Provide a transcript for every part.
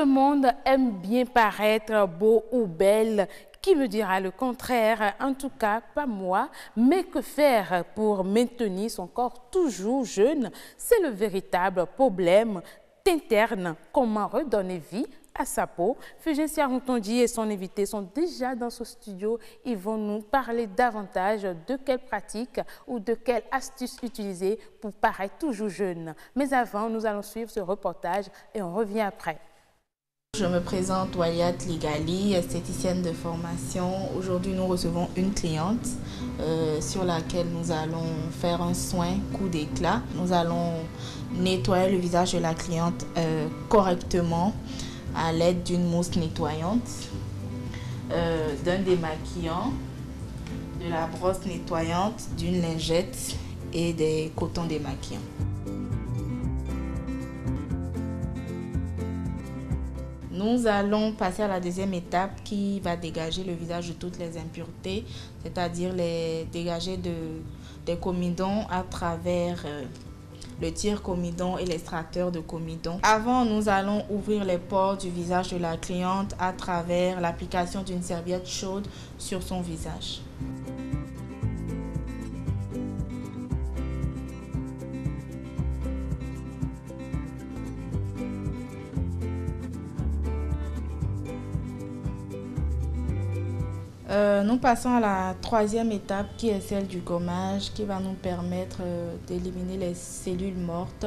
le monde aime bien paraître beau ou belle. Qui me dira le contraire? En tout cas, pas moi. Mais que faire pour maintenir son corps toujours jeune? C'est le véritable problème interne. Comment redonner vie à sa peau? Fugencia Rontondi et son invité sont déjà dans ce studio. Ils vont nous parler davantage de quelles pratiques ou de quelles astuces utiliser pour paraître toujours jeune. Mais avant, nous allons suivre ce reportage et on revient après. Je me présente Wayat Ligali, esthéticienne de formation. Aujourd'hui, nous recevons une cliente euh, sur laquelle nous allons faire un soin coup d'éclat. Nous allons nettoyer le visage de la cliente euh, correctement à l'aide d'une mousse nettoyante, euh, d'un démaquillant, de la brosse nettoyante, d'une lingette et des cotons démaquillants. Nous allons passer à la deuxième étape qui va dégager le visage de toutes les impuretés, c'est-à-dire les dégager de, des comidons à travers euh, le tir comidon et l'extracteur de comidon. Avant, nous allons ouvrir les pores du visage de la cliente à travers l'application d'une serviette chaude sur son visage. Nous passons à la troisième étape qui est celle du gommage qui va nous permettre euh, d'éliminer les cellules mortes.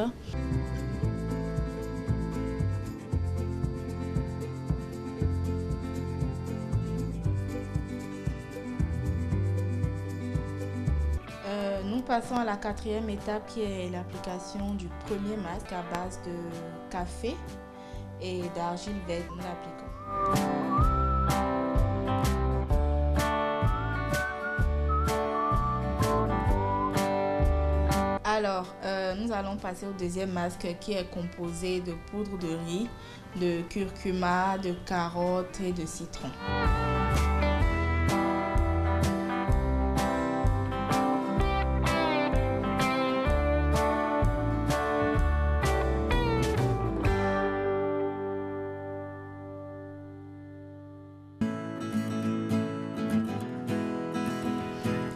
Euh, nous passons à la quatrième étape qui est l'application du premier masque à base de café et d'argile verte. Alors, euh, nous allons passer au deuxième masque qui est composé de poudre de riz, de curcuma, de carottes et de citron.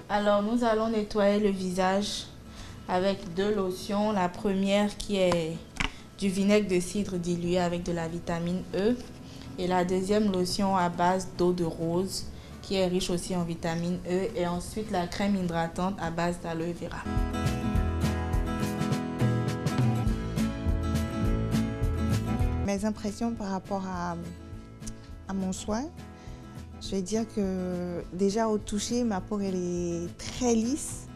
Alors, nous allons nettoyer le visage avec deux lotions. La première qui est du vinaigre de cidre dilué avec de la vitamine E. Et la deuxième lotion à base d'eau de rose qui est riche aussi en vitamine E. Et ensuite la crème hydratante à base d'aloe vera. Mes impressions par rapport à, mon soin, je vais dire que déjà au toucher, ma peau elle est très lisse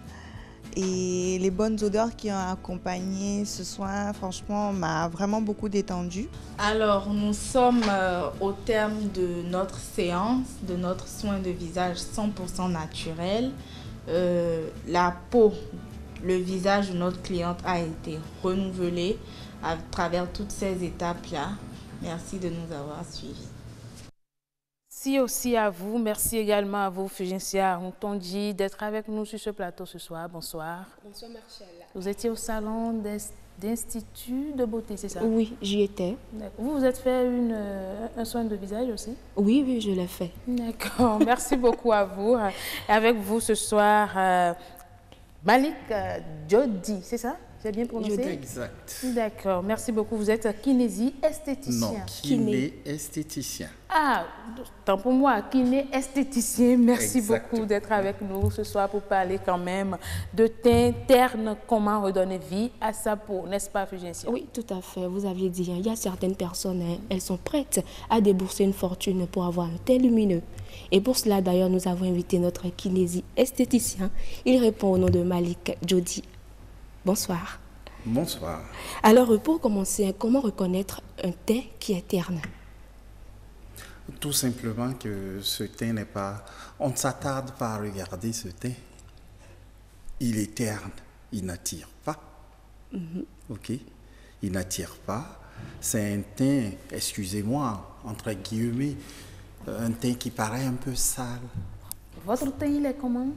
et les bonnes odeurs qui ont accompagné ce soin, franchement, m'a vraiment beaucoup détendue. Alors, nous sommes euh, au terme de notre séance, de notre soin de visage 100% naturel. Euh, la peau, le visage de notre cliente a été renouvelé à travers toutes ces étapes-là. Merci de nous avoir suivis. Merci aussi à vous. Merci également à vous, Fugencia dit d'être avec nous sur ce plateau ce soir. Bonsoir. Bonsoir, Marshall. Vous étiez au salon d'Institut de beauté, c'est ça? Oui, j'y étais. Vous vous êtes fait une, euh, un soin de visage aussi? Oui, oui, je l'ai fait. D'accord. Merci beaucoup à vous. Avec vous ce soir, euh, Malik euh, Jodi, c'est ça? J'ai bien prononcé Exact. D'accord, merci beaucoup. Vous êtes kinésie esthéticien. Non, kiné esthéticien. Ah, tant pour moi, kiné esthéticien. Merci beaucoup d'être avec nous ce soir pour parler quand même de teint terne, comment redonner vie à sa peau, n'est-ce pas, Fugensia Oui, tout à fait. Vous aviez dit, hein, il y a certaines personnes, hein, elles sont prêtes à débourser une fortune pour avoir un teint lumineux. Et pour cela, d'ailleurs, nous avons invité notre kinésie esthéticien. Il répond au nom de Malik Jodi Bonsoir. Bonsoir. Alors, pour commencer, comment reconnaître un teint qui est terne? Tout simplement que ce teint n'est pas... On ne s'attarde pas à regarder ce teint. Il est terne, il n'attire pas. Mhm. OK? Il n'attire pas. C'est un teint, excusez-moi, entre guillemets, un teint qui paraît un peu sale. Votre teint, il est comment?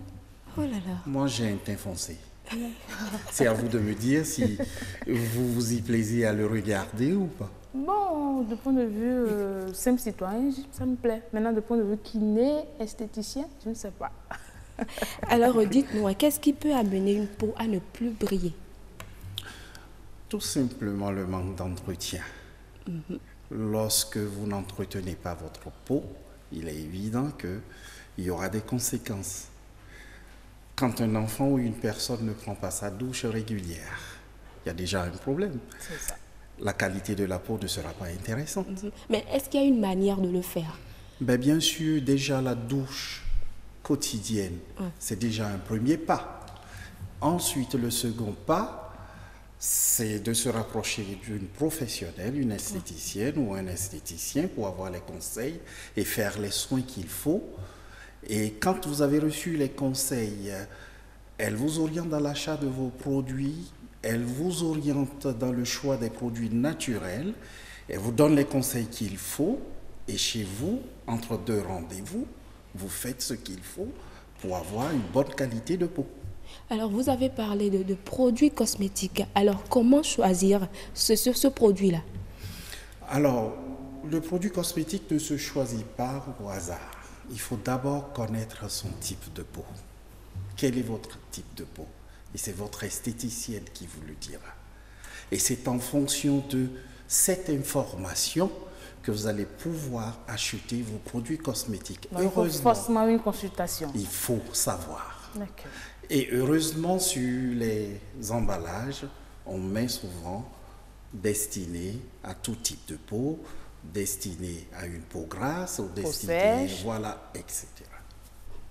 Oh là là. Moi, j'ai un teint foncé. C'est à vous de me dire si vous vous y plaisez à le regarder ou pas. Bon, de point de vue euh, simple citoyen, ça me plaît. Maintenant, de point de vue kiné, esthéticien, je ne sais pas. Alors, dites-nous, qu'est-ce qui peut amener une peau à ne plus briller? Tout simplement le manque d'entretien. Mhm. Lorsque vous n'entretenez pas votre peau, il est évident qu'il y aura des conséquences. Quand un enfant ou une personne ne prend pas sa douche régulière, il y a déjà un problème. Ça. La qualité de la peau ne sera pas intéressante. Mhm. Mais est-ce qu'il y a une manière de le faire? Ben, bien sûr, déjà la douche quotidienne, c'est déjà un premier pas. Ensuite, le second pas, c'est de se rapprocher d'une professionnelle, une esthéticienne ou un esthéticien pour avoir les conseils et faire les soins qu'il faut. Et quand vous avez reçu les conseils, elle vous oriente dans l'achat de vos produits, elle vous oriente dans le choix des produits naturels, elle vous donne les conseils qu'il faut, et chez vous, entre deux rendez-vous, vous faites ce qu'il faut pour avoir une bonne qualité de peau. Alors, vous avez parlé de, de produits cosmétiques. Alors, comment choisir ce, ce, ce produit-là? Alors, le produit cosmétique ne se choisit pas au hasard. Il faut d'abord connaître son type de peau. Quel est votre type de peau? Et c'est votre esthéticienne qui vous le dira. Et c'est en fonction de cette information que vous allez pouvoir acheter vos produits cosmétiques. Donc, il faut Heureusement, forcément une consultation. il faut savoir. Et heureusement, sur les emballages, on met souvent destiné à tout type de peau, destiné à une peau grasse ou destiné, sèche. voilà, etc.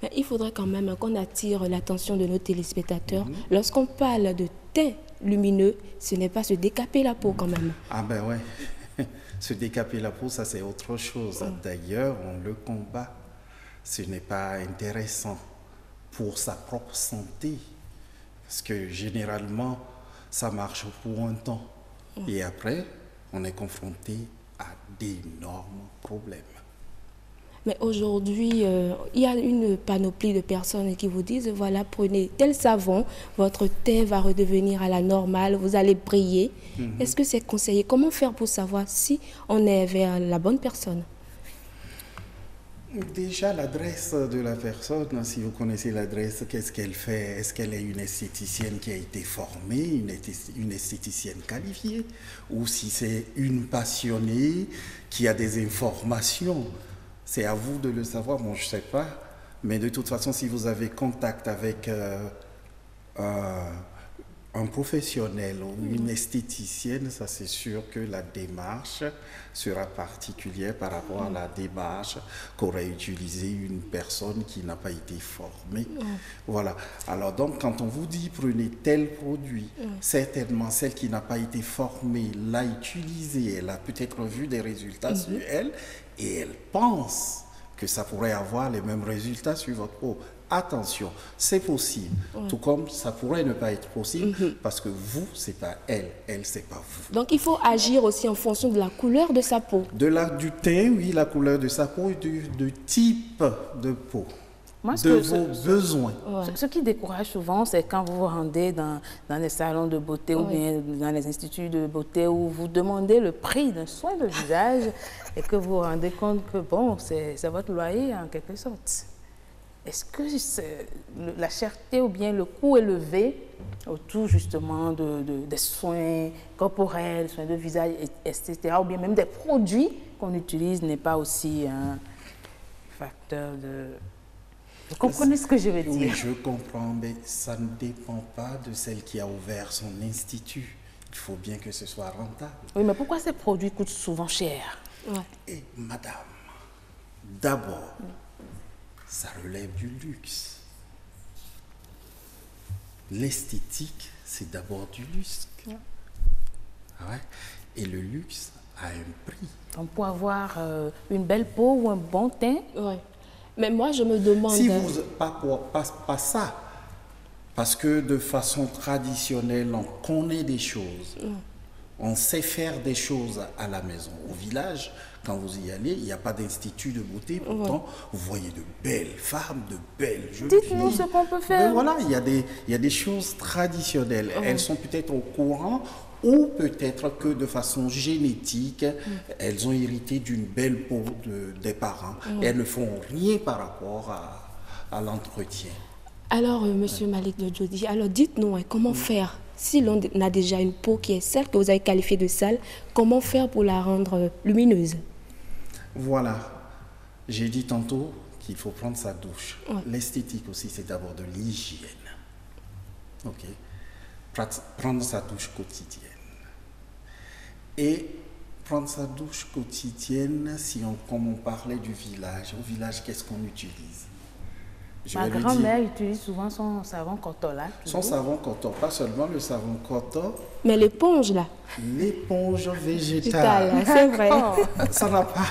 Mais il faudrait quand même qu'on attire l'attention de nos téléspectateurs. Mhm. Lorsqu'on parle de teint lumineux, ce n'est pas se décaper la peau quand même. Ah ben ouais, se décaper la peau, ça c'est autre chose. D'ailleurs, on le combat. Ce n'est pas intéressant pour sa propre santé. Parce que généralement, ça marche pour un temps. Et après, on est confronté à d'énormes problèmes. Mais aujourd'hui, euh, il y a une panoplie de personnes qui vous disent, voilà, prenez tel savon, votre teint va redevenir à la normale, vous allez briller. Est-ce que c'est conseillé? Comment faire pour savoir si on est vers la bonne personne? Déjà, l'adresse de la personne, si vous connaissez l'adresse, qu'est-ce qu'elle fait? Est-ce qu'elle est une esthéticienne qui a été formée, une, esthé- une esthéticienne qualifiée? Ou si c'est une passionnée qui a des informations? C'est à vous de le savoir, moi je ne sais pas. Mais de toute façon, si vous avez contact avec euh, un professionnel ou une esthéticienne, ça c'est sûr que la démarche sera particulière par rapport à la démarche qu'aurait utilisée une personne qui n'a pas été formée. Voilà. Alors donc quand on vous dit prenez tel produit, certainement celle qui n'a pas été formée l'a utilisé, elle a peut-être vu des résultats sur elle et elle pense que ça pourrait avoir les mêmes résultats sur votre peau. Attention, c'est possible. Tout comme ça pourrait ne pas être possible parce que vous, c'est pas elle, elle, c'est pas vous. Donc il faut agir aussi en fonction de la couleur de sa peau. De la, du teint, oui, la couleur de sa peau et du, du type de peau. Moi, de que- vos ce- besoins. Ce, ce qui décourage souvent, c'est quand vous vous rendez dans, dans les salons de beauté ou bien dans les instituts de beauté où vous demandez le prix d'un soin de visage et que vous vous rendez compte que, bon, c'est c'est votre loyer en quelque sorte. Est-ce que la cherté ou bien le coût élevé autour justement de, de- des soins corporels, soins de visage, et- etc., ou bien même des produits qu'on utilise n'est pas aussi un facteur de... Vous comprenez ce que je veux Oui, dire? je comprends, mais ça ne dépend pas de celle qui a ouvert son institut. Il faut bien que ce soit rentable. Oui, mais pourquoi ces produits coûtent souvent cher? Ouais. Et madame, d'abord, ça relève du luxe. L'esthétique, c'est d'abord du luxe. Ah ouais? Et le luxe a un prix. Donc, pour avoir euh, une belle peau ou un bon teint, Ouais. Mais moi, je me demande. Si vous, pas, pour- pas, pas ça, parce que de façon traditionnelle, on connaît des choses. On sait faire des choses à la maison. Au village, quand vous y allez, il n'y a pas d'institut de beauté. Pourtant, vous voyez de belles femmes, de belles jeunes Dites-nous ce qu'on peut Mais faire. voilà, il y, a des, il y a des choses traditionnelles. Elles sont peut-être au courant ou peut-être que de façon génétique, elles ont hérité d'une belle peau de- des parents. Et elles ne font rien par rapport à, à l'entretien. Alors, euh, Monsieur Malik de Jodi, alors dites-nous hein, comment faire si l'on a déjà une peau qui est sale, que vous avez qualifiée de sale, comment faire pour la rendre lumineuse? Voilà. J'ai dit tantôt qu'il faut prendre sa douche. Ouais. L'esthétique aussi, c'est d'abord de l'hygiène. OK Prendre sa douche quotidienne. Et prendre sa douche quotidienne, si on, comme on parlait du village, au village, qu'est-ce qu'on utilise? Je Ma grand-mère utilise souvent son savon cotola. Son savon coton, pas seulement le savon coton, Mais l'éponge, là, l'éponge végétale. c'est vrai. Ça n'a pas.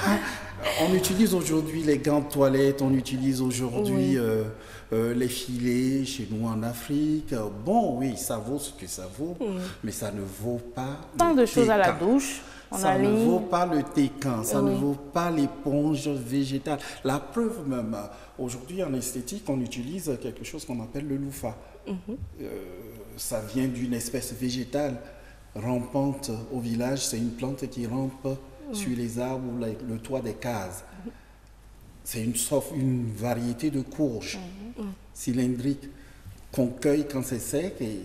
On utilise aujourd'hui les gants de toilette, on utilise aujourd'hui Oui. euh, euh, les filets chez nous en Afrique. Bon, oui, ça vaut ce que ça vaut, mais ça ne vaut pas. Tant de choses à la douche. On Ça ne vaut pas le técan, ça ne vaut pas l'éponge végétale. La preuve même, aujourd'hui en esthétique, on utilise quelque chose qu'on appelle le loufah. Euh, ça vient d'une espèce végétale rampante au village. C'est une plante qui rampe sur les arbres ou le toit des cases. C'est une, une variété de courges cylindriques qu'on cueille quand c'est sec et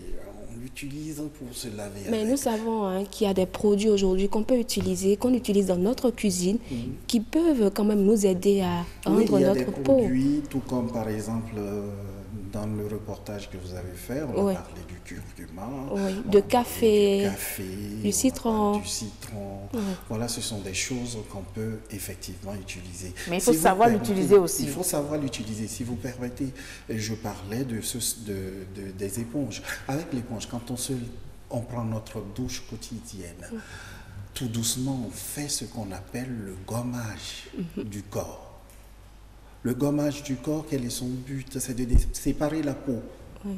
pour se laver. Mais avec. nous savons hein, qu'il y a des produits aujourd'hui qu'on peut utiliser, qu'on utilise dans notre cuisine, qui peuvent quand même nous aider à Oui, rendre il y a notre des peau. produits, tout comme par exemple euh, dans le reportage que vous avez fait, on Oui. a parlé du curcuma, Oui, de café, du, café, du citron. parlé du citron. Voilà, ce sont des choses qu'on peut effectivement utiliser. Mais il faut savoir l'utiliser aussi. Il faut savoir l'utiliser. Si vous permettez, je parlais de, ce, de, de- des éponges. Avec l'éponge, quand on, se, on prend notre douche quotidienne, tout doucement, on fait ce qu'on appelle le gommage du corps. Le gommage du corps, quel est son but? C'est de séparer la peau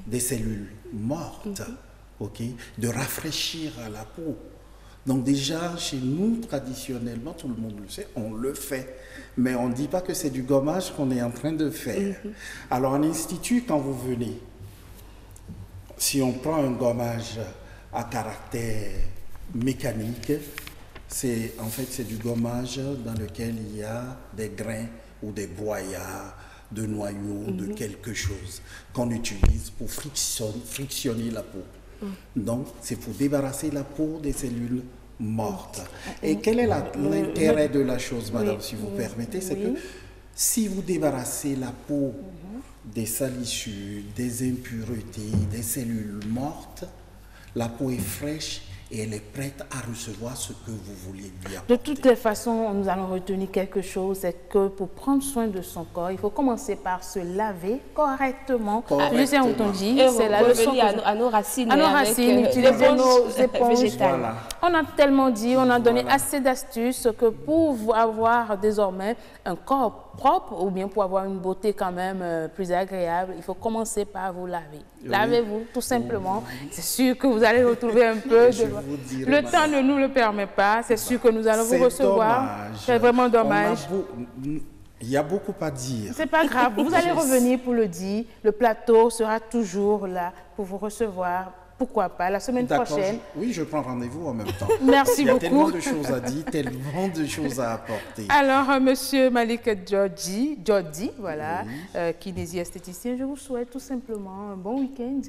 des cellules mortes, ok? De rafraîchir la peau. Donc déjà, chez nous, traditionnellement, tout le monde le sait, on le fait. Mais on ne dit pas que c'est du gommage qu'on est en train de faire. Alors en institut, quand vous venez, si on prend un gommage à caractère mécanique, c'est en fait c'est du gommage dans lequel il y a des grains ou des broyats de noyaux de quelque chose qu'on utilise pour friction- frictionner la peau. Donc c'est pour débarrasser la peau des cellules mortes. Et quel est l'intérêt de la chose, madame, si vous permettez C'est que si vous débarrassez la peau des salissures, des impuretés, des cellules mortes, la peau est fraîche et elle est prête à recevoir ce que vous voulez lui De toutes les façons, nous allons retenir quelque chose, c'est que pour prendre soin de son corps, il faut commencer par se laver correctement. Correctement. Je sais, on dit, c'est la leçon à, nos- à nos racines. à nos racines, euh, utiliser nos éponges. Voilà. On a tellement dit, on a donné Voilà. assez d'astuces que pour avoir désormais un corps propre ou bien pour avoir une beauté quand même euh, plus agréable, il faut commencer par vous laver. Lavez-vous tout simplement. C'est sûr que vous allez retrouver un peu Je de... vous dirai, Le temps ne nous le permet pas. C'est sûr que nous allons vous recevoir. C'est vraiment dommage. Il y a beaucoup à dire. C'est pas grave, vous allez revenir pour le dire. Le plateau sera toujours là pour vous recevoir. Pourquoi pas la semaine prochaine. je- Oui, je prends rendez-vous en même temps. Merci Il y a beaucoup. tellement de choses à dire, tellement de choses à apporter. Alors, euh, Monsieur Malik Djodji, Djodji, voilà, euh, kinésio-esthéticien, je vous souhaite tout simplement un bon week-end.